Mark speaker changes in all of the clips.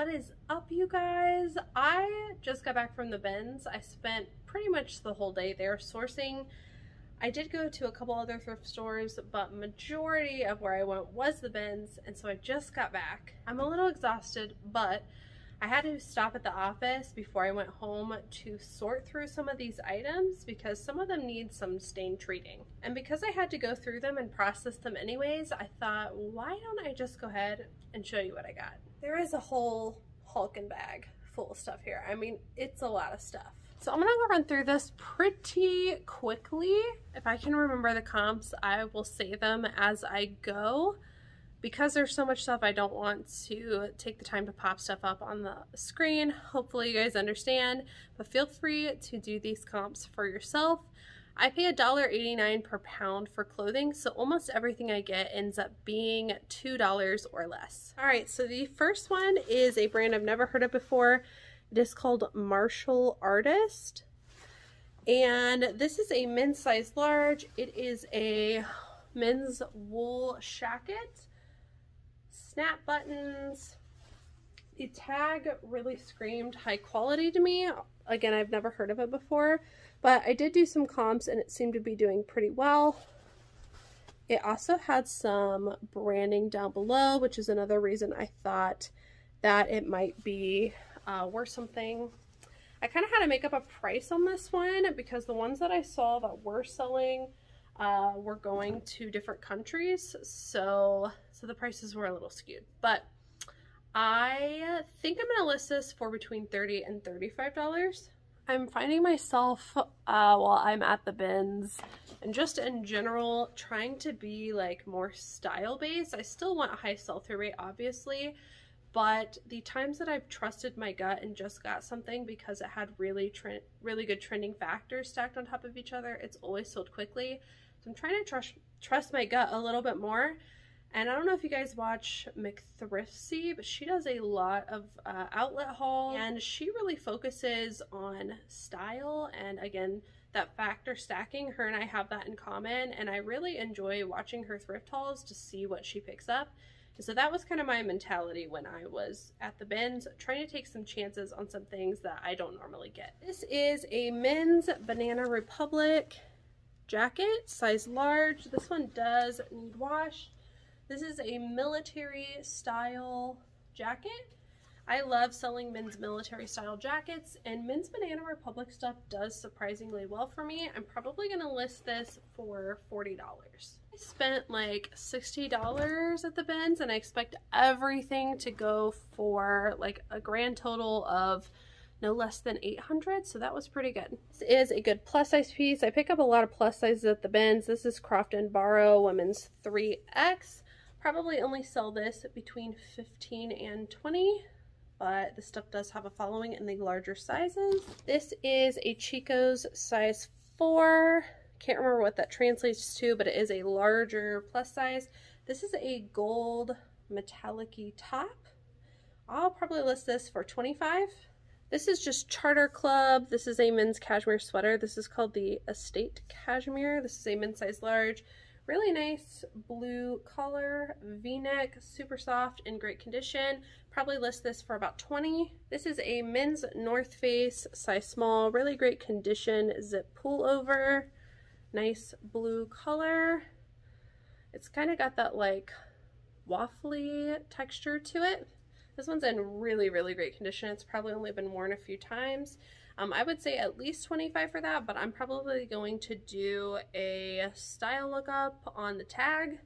Speaker 1: What is up, you guys? I just got back from the bins. I spent pretty much the whole day there sourcing. I did go to a couple other thrift stores, but majority of where I went was the bins, and so I just got back. I'm a little exhausted, but I had to stop at the office before I went home to sort through some of these items because some of them need some stain treating. And because I had to go through them and process them anyways, I thought, why don't I just go ahead and show you what I got? There is a whole Hulken bag full of stuff here. I mean, it's a lot of stuff. So I'm gonna go run through this pretty quickly. If I can remember the comps, I will say them as I go because there's so much stuff, I don't want to take the time to pop stuff up on the screen. Hopefully you guys understand, but feel free to do these comps for yourself. I pay $1.89 per pound for clothing, so almost everything I get ends up being $2 or less. All right, so the first one is a brand I've never heard of before. It is called Marshall Artist. And this is a men's size large. It is a men's wool shacket snap buttons. The tag really screamed high quality to me. Again, I've never heard of it before, but I did do some comps and it seemed to be doing pretty well. It also had some branding down below, which is another reason I thought that it might be uh, worth something. I kind of had to make up a price on this one because the ones that I saw that were selling uh, were going to different countries. So so the prices were a little skewed. But I think I'm to list this for between 30 and $35. I'm finding myself uh, while I'm at the bins and just in general trying to be like more style based. I still want a high sell-through rate obviously, but the times that I've trusted my gut and just got something because it had really really good trending factors stacked on top of each other, it's always sold quickly. So I'm trying to trust trust my gut a little bit more and I don't know if you guys watch McThriftsy, but she does a lot of uh, outlet haul and she really focuses on style and again, that factor stacking. Her and I have that in common and I really enjoy watching her thrift hauls to see what she picks up. And so that was kind of my mentality when I was at the bins, trying to take some chances on some things that I don't normally get. This is a men's Banana Republic jacket, size large. This one does need wash. This is a military style jacket. I love selling men's military style jackets and men's Banana Republic stuff does surprisingly well for me. I'm probably going to list this for $40. I spent like $60 at the bins and I expect everything to go for like a grand total of no less than 800 so that was pretty good this is a good plus size piece i pick up a lot of plus sizes at the bins this is croft and barrow women's 3x Probably only sell this between 15 and 20 but the stuff does have a following in the larger sizes. This is a Chico's size 4. Can't remember what that translates to, but it is a larger plus size. This is a gold metallic top. I'll probably list this for 25 This is just Charter Club. This is a men's cashmere sweater. This is called the Estate Cashmere. This is a men's size large. Really nice blue color, v-neck, super soft, in great condition. Probably list this for about 20. This is a men's North Face, size small, really great condition, zip pullover. Nice blue color. It's kind of got that like waffly texture to it. This one's in really, really great condition. It's probably only been worn a few times. Um, I would say at least 25 for that, but I'm probably going to do a style lookup on the tag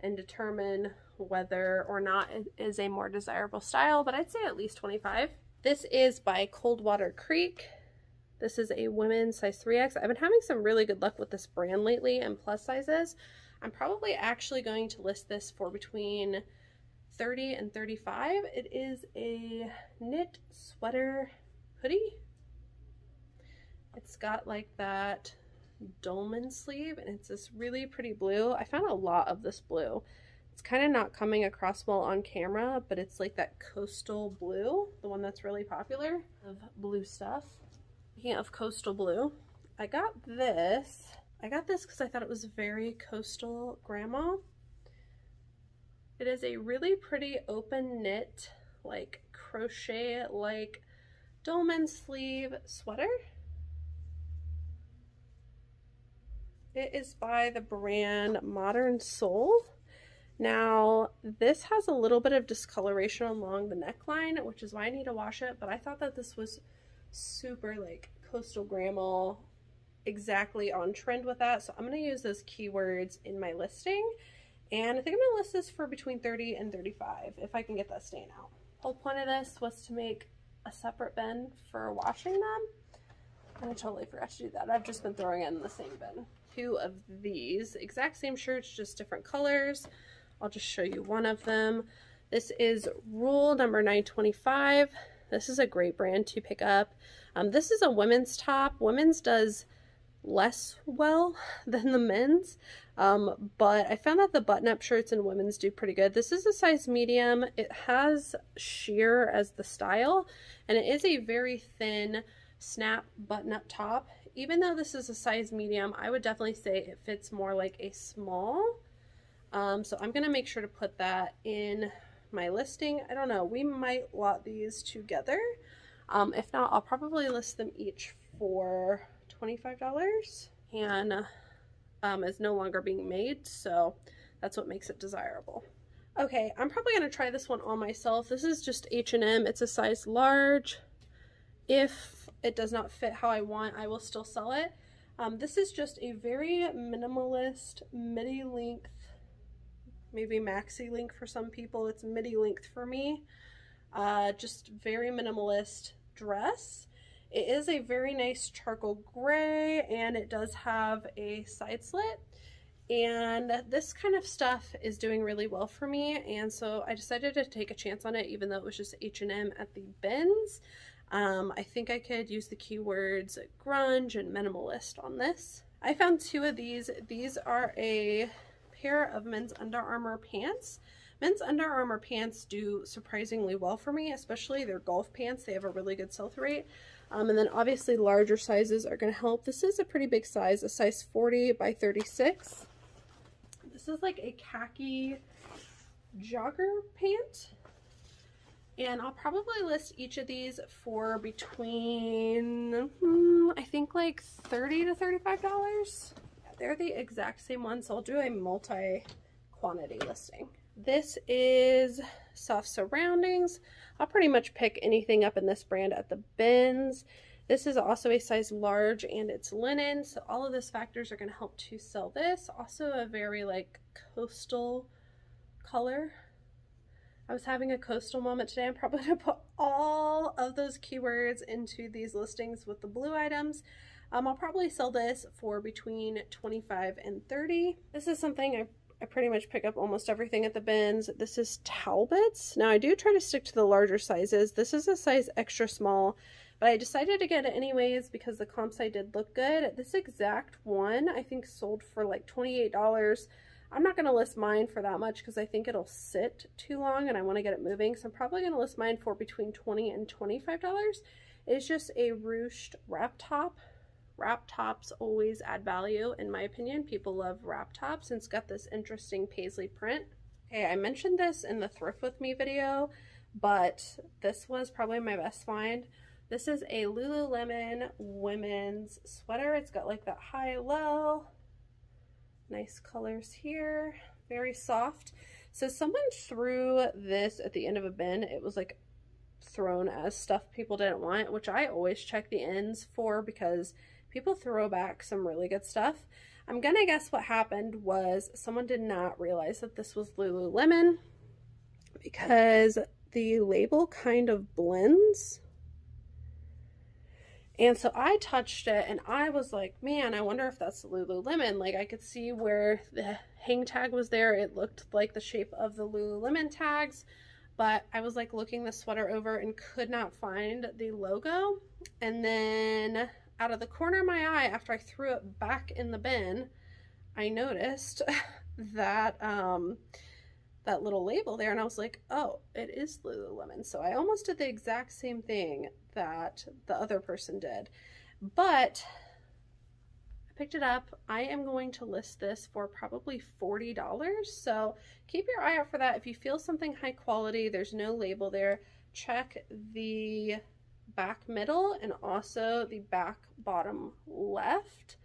Speaker 1: and determine whether or not it is a more desirable style, but I'd say at least 25. This is by Coldwater Creek. This is a women's size 3X. I've been having some really good luck with this brand lately and plus sizes. I'm probably actually going to list this for between 30 and 35. It is a knit sweater hoodie it's got like that dolman sleeve and it's this really pretty blue. I found a lot of this blue. It's kind of not coming across well on camera, but it's like that coastal blue, the one that's really popular of blue stuff. Speaking of coastal blue, I got this. I got this because I thought it was very coastal grandma. It is a really pretty open knit, like crochet like dolman sleeve sweater. It is by the brand Modern Soul. Now, this has a little bit of discoloration along the neckline, which is why I need to wash it, but I thought that this was super like coastal grandma, exactly on trend with that. So I'm going to use those keywords in my listing. And I think I'm going to list this for between 30 and 35 if I can get that stain out. Whole point of this was to make a separate bin for washing them. And I totally forgot to do that. I've just been throwing it in the same bin. Two of these, exact same shirts, just different colors. I'll just show you one of them. This is rule number 925. This is a great brand to pick up. Um, this is a women's top. Women's does less well than the men's, um, but I found that the button-up shirts in women's do pretty good. This is a size medium. It has sheer as the style, and it is a very thin snap button-up top. Even though this is a size medium, I would definitely say it fits more like a small. Um, so I'm going to make sure to put that in my listing. I don't know. We might lot these together. Um, if not, I'll probably list them each for $25 and um, is no longer being made. So that's what makes it desirable. Okay, I'm probably going to try this one on myself. This is just H&M. It's a size large. If it does not fit how I want, I will still sell it. Um, this is just a very minimalist midi length maybe maxi length for some people. It's midi length for me. Uh, just very minimalist dress. It is a very nice charcoal gray and it does have a side slit. And this kind of stuff is doing really well for me. And so I decided to take a chance on it even though it was just H&M at the bins. Um, I think I could use the keywords grunge and minimalist on this. I found two of these. These are a pair of men's Under Armour pants. Men's Under Armour pants do surprisingly well for me, especially their golf pants. They have a really good sell-through rate. Um, and then obviously larger sizes are going to help. This is a pretty big size, a size 40 by 36. This is like a khaki jogger pant. And I'll probably list each of these for between, hmm, I think like 30 to $35. They're the exact same one, so I'll do a multi-quantity listing. This is Soft Surroundings. I'll pretty much pick anything up in this brand at the bins. This is also a size large and it's linen, so all of those factors are going to help to sell this. Also a very like coastal color. I was having a coastal moment today. I'm probably going to put all of those keywords into these listings with the blue items. Um, I'll probably sell this for between 25 and 30. This is something I, I pretty much pick up almost everything at the bins. This is Talbots. Now I do try to stick to the larger sizes. This is a size extra small, but I decided to get it anyways because the comps I did look good. This exact one I think sold for like $28. I'm not going to list mine for that much because I think it'll sit too long and I want to get it moving. So I'm probably going to list mine for between 20 and $25. It's just a ruched wrap top wrap tops always add value in my opinion. People love wrap tops and it's got this interesting paisley print. Okay, I mentioned this in the thrift with me video, but this was probably my best find. This is a Lululemon women's sweater. It's got like that high-low, nice colors here, very soft. So someone threw this at the end of a bin. It was like thrown as stuff people didn't want, which I always check the ends for because people throw back some really good stuff. I'm gonna guess what happened was someone did not realize that this was Lululemon because the label kind of blends. And so I touched it and I was like, man, I wonder if that's Lululemon. Like I could see where the hang tag was there. It looked like the shape of the Lululemon tags. But I was like looking the sweater over and could not find the logo. And then out of the corner of my eye after I threw it back in the bin, I noticed that um, that little label there and I was like, oh, it is Lululemon. So I almost did the exact same thing that the other person did. But I picked it up. I am going to list this for probably $40. So keep your eye out for that. If you feel something high quality, there's no label there, check the back middle and also the back bottom left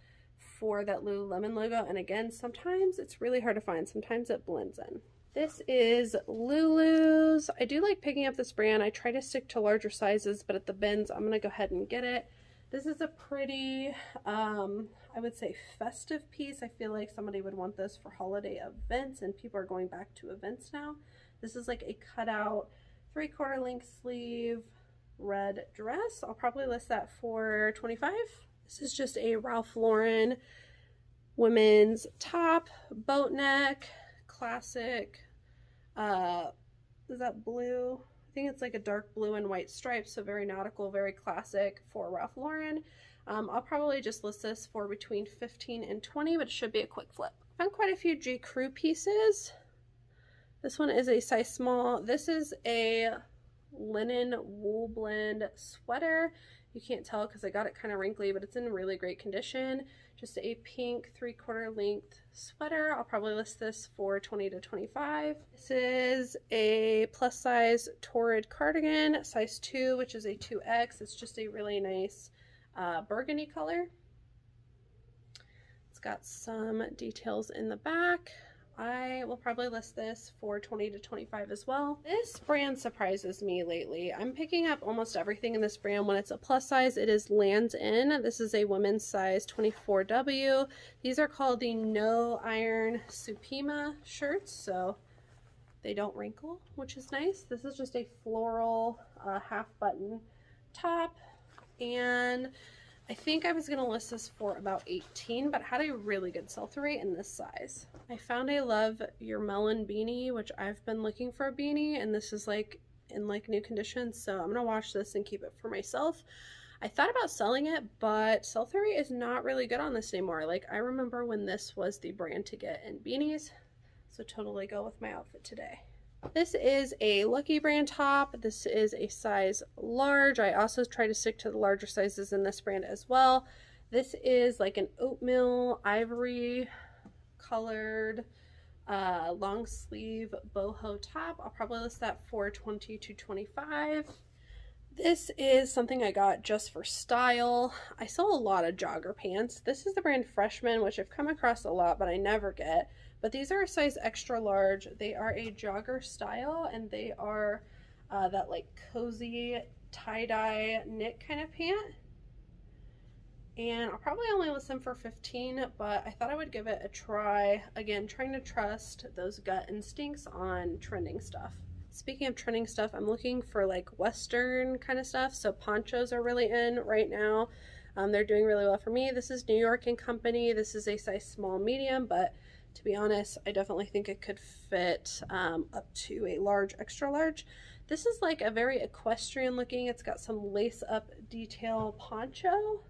Speaker 1: for that Lululemon logo. And again, sometimes it's really hard to find. Sometimes it blends in. This is Lulu's. I do like picking up this brand. I try to stick to larger sizes, but at the bins, I'm going to go ahead and get it. This is a pretty, um, I would say festive piece. I feel like somebody would want this for holiday events and people are going back to events now. This is like a cutout three quarter length sleeve red dress. I'll probably list that for 25. This is just a Ralph Lauren women's top, boat neck, classic, uh, is that blue? I think it's like a dark blue and white stripe, so very nautical, very classic for Ralph Lauren. Um, I'll probably just list this for between 15 and 20, but it should be a quick flip. I found quite a few J. Crew pieces. This one is a size small. This is a linen wool blend sweater. You can't tell because I got it kind of wrinkly, but it's in really great condition. Just a pink three quarter length sweater. I'll probably list this for 20 to 25. This is a plus size Torrid cardigan, size 2, which is a 2X. It's just a really nice uh, burgundy color. It's got some details in the back. I will probably list this for 20 to 25 as well. This brand surprises me lately. I'm picking up almost everything in this brand. When it's a plus size, it is Lands' End. This is a women's size 24W. These are called the No Iron Supima shirts, so they don't wrinkle, which is nice. This is just a floral uh, half button top and I think I was going to list this for about 18, but had a really good sell-through rate in this size. I found a Love Your Melon beanie, which I've been looking for a beanie, and this is like in like new condition, so I'm going to wash this and keep it for myself. I thought about selling it, but sell-through rate is not really good on this anymore. Like, I remember when this was the brand to get in beanies, so totally go with my outfit today. This is a Lucky brand top. This is a size large. I also try to stick to the larger sizes in this brand as well. This is like an oatmeal ivory colored uh, long sleeve boho top. I'll probably list that for 20 to 25. This is something I got just for style. I sell a lot of jogger pants. This is the brand Freshman, which I've come across a lot, but I never get. But these are a size extra large. They are a jogger style and they are uh, that like cozy tie-dye knit kind of pant. And I'll probably only list them for 15, but I thought I would give it a try. Again, trying to trust those gut instincts on trending stuff. Speaking of trending stuff, I'm looking for like Western kind of stuff. So ponchos are really in right now. Um, they're doing really well for me. This is New York and Company. This is a size small medium, but to be honest, I definitely think it could fit um, up to a large, extra large. This is like a very equestrian looking, it's got some lace up detail poncho.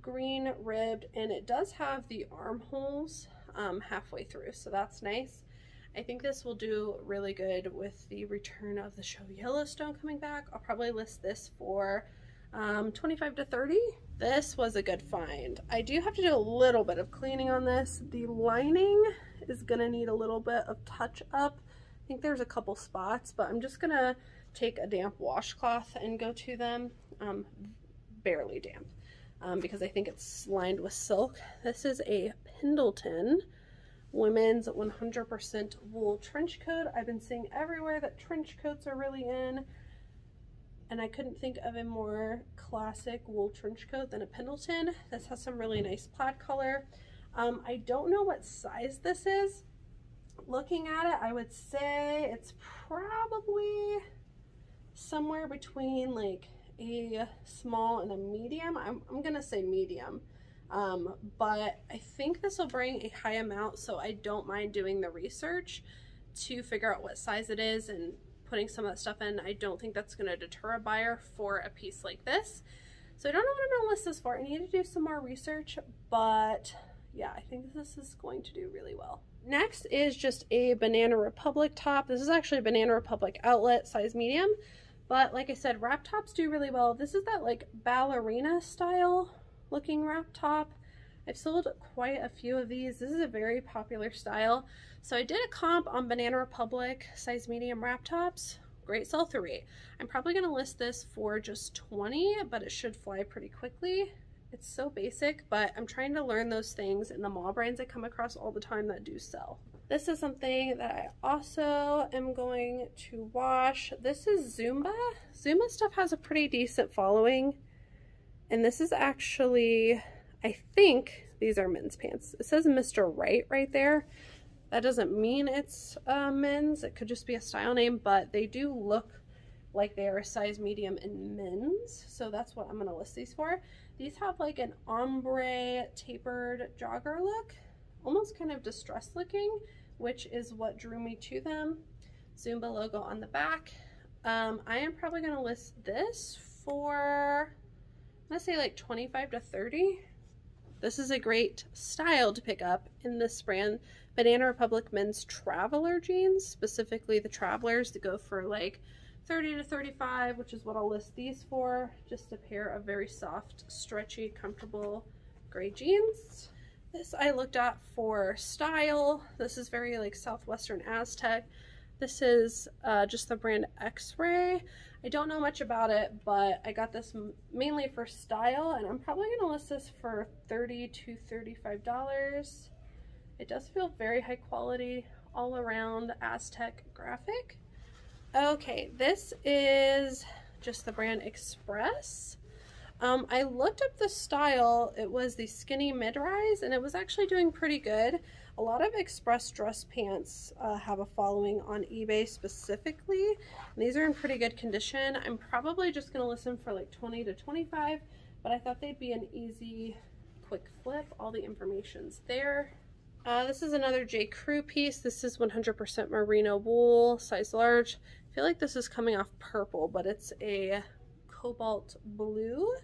Speaker 1: Green ribbed, and it does have the armholes um, halfway through, so that's nice. I think this will do really good with the return of the show Yellowstone coming back. I'll probably list this for um, 25 to 30. This was a good find. I do have to do a little bit of cleaning on this. The lining is gonna need a little bit of touch up. I think there's a couple spots, but I'm just gonna take a damp washcloth and go to them. Um, barely damp um, because I think it's lined with silk. This is a Pendleton women's 100% wool trench coat. I've been seeing everywhere that trench coats are really in and I couldn't think of a more classic wool trench coat than a Pendleton. This has some really nice plaid color. Um, I don't know what size this is. Looking at it, I would say it's probably somewhere between like a small and a medium. I'm, I'm gonna say medium. Um, but I think this will bring a high amount, so I don't mind doing the research to figure out what size it is and putting some of that stuff in, I don't think that's going to deter a buyer for a piece like this. So I don't know what I'm going to list this for. I need to do some more research, but yeah, I think this is going to do really well. Next is just a Banana Republic top. This is actually a Banana Republic outlet, size medium. But like I said, wrap tops do really well. This is that like ballerina style looking wrap top. I've sold quite a few of these. This is a very popular style. So I did a comp on Banana Republic size medium wrap tops. Great sell-through rate. I'm probably going to list this for just 20, but it should fly pretty quickly. It's so basic, but I'm trying to learn those things in the mall brands I come across all the time that do sell. This is something that I also am going to wash. This is Zumba. Zumba stuff has a pretty decent following. And this is actually, I think these are men's pants. It says Mr. Right right there. That doesn't mean it's uh, men's. It could just be a style name, but they do look like they are a size medium in men's. So that's what I'm going to list these for. These have like an ombre tapered jogger look, almost kind of distressed looking, which is what drew me to them. Zumba logo on the back. Um, I am probably going to list this for, let's say like 25 to 30. This is a great style to pick up in this brand. Banana Republic men's traveler jeans, specifically the travelers that go for like 30 to 35, which is what I'll list these for. Just a pair of very soft, stretchy, comfortable gray jeans. This I looked at for style. This is very like Southwestern Aztec. This is uh, just the brand X-Ray. I don't know much about it, but I got this mainly for style, and I'm probably going to list this for 30 to $35. It does feel very high quality, all around Aztec graphic. Okay, this is just the brand Express. Um, I looked up the style. It was the skinny mid-rise, and it was actually doing pretty good. A lot of Express dress pants uh, have a following on eBay specifically. And these are in pretty good condition. I'm probably just going to listen for like 20 to 25, but I thought they'd be an easy, quick flip. All the information's there. Uh, this is another J. Crew piece. This is 100% merino wool, size large. I feel like this is coming off purple, but it's a cobalt blue.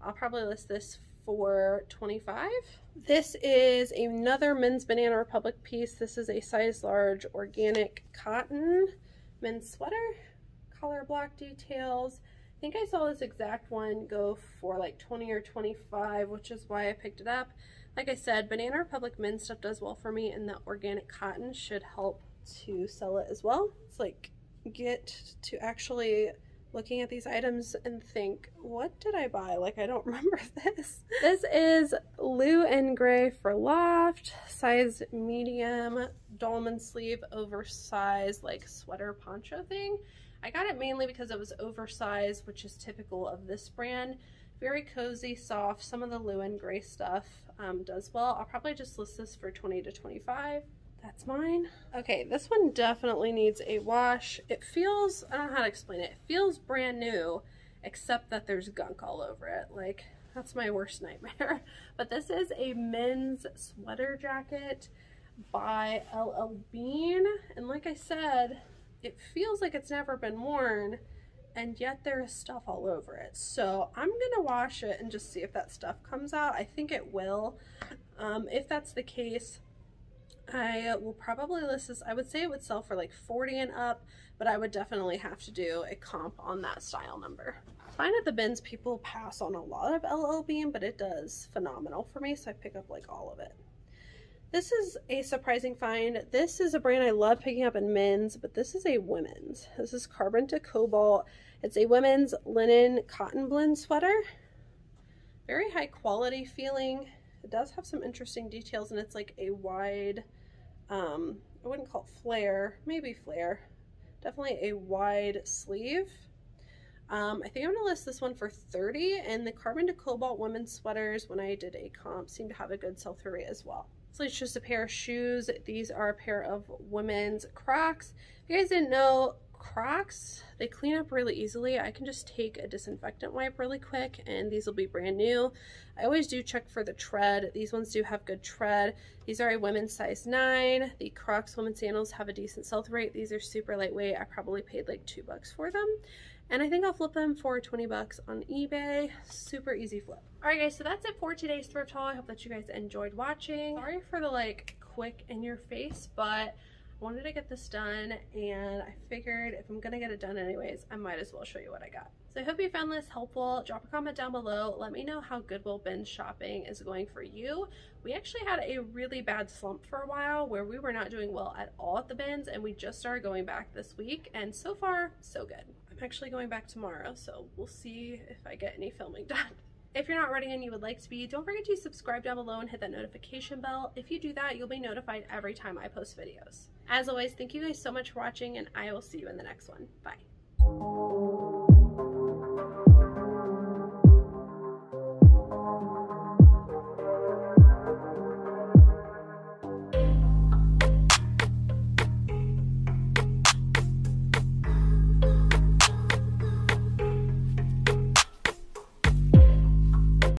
Speaker 1: I'll probably list this for 25. This is another men's Banana Republic piece. This is a size large organic cotton men's sweater, color block details. I think I saw this exact one go for like 20 or 25, which is why I picked it up. Like I said, Banana Republic men's stuff does well for me and the organic cotton should help to sell it as well. It's like get to actually looking at these items and think, what did I buy? Like, I don't remember this. This is Lou and Grey for Loft, size medium, dolman sleeve, oversized, like sweater poncho thing. I got it mainly because it was oversized, which is typical of this brand. Very cozy, soft. Some of the Lou and Grey stuff um, does well. I'll probably just list this for 20 to 25. That's mine. Okay, this one definitely needs a wash. It feels, I don't know how to explain it. It feels brand new, except that there's gunk all over it. Like, that's my worst nightmare. But this is a men's sweater jacket by LL Bean. And like I said, it feels like it's never been worn and yet there is stuff all over it. So I'm gonna wash it and just see if that stuff comes out. I think it will. Um, if that's the case, I uh, will probably list this. I would say it would sell for like 40 and up, but I would definitely have to do a comp on that style number. I find at the bins people pass on a lot of LL Bean, but it does phenomenal for me, so I pick up like all of it. This is a surprising find. This is a brand I love picking up in men's, but this is a women's. This is Carbon to Cobalt. It's a women's linen cotton blend sweater. Very high quality feeling. It does have some interesting details and it's like a wide, um, I wouldn't call it flare, maybe flare. Definitely a wide sleeve. Um, I think I'm to list this one for 30 and the Carbon to Cobalt women's sweaters when I did a comp seem to have a good sell-through rate as well. So it's just a pair of shoes. These are a pair of women's Crocs. If you guys didn't know, Crocs, they clean up really easily. I can just take a disinfectant wipe really quick and these will be brand new. I always do check for the tread. These ones do have good tread. These are a women's size 9. The Crocs women's sandals have a decent sell-through rate. These are super lightweight. I probably paid like 2 bucks for them. And I think I'll flip them for 20 bucks on eBay. Super easy flip. Alright guys, so that's it for today's thrift haul. I hope that you guys enjoyed watching. Sorry for the like quick in your face, but wanted to get this done and I figured if I'm gonna get it done anyways, I might as well show you what I got. So I hope you found this helpful. Drop a comment down below. Let me know how Goodwill bin shopping is going for you. We actually had a really bad slump for a while where we were not doing well at all at the bins and we just started going back this week and so far, so good. I'm actually going back tomorrow, so we'll see if I get any filming done. If you're not ready and you would like to be, don't forget to subscribe down below and hit that notification bell. If you do that, you'll be notified every time I post videos. As always, thank you guys so much for watching and I will see you in the next one. Bye.